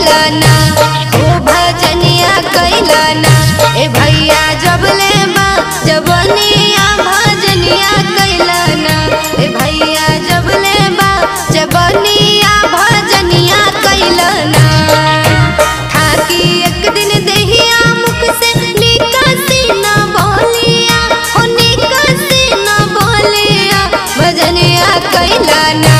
कैलाना ओ भजनिया कैलाना? ए भैया जबले बा जबनिया भजनिया कैलाना? ए भैया जबले बा जबनिया भजनिया कैलाना? ठाकी एक दिन देहिया मुख से, निका से बोलिया, ओ निका से बोलिया भजनिया कैलाना?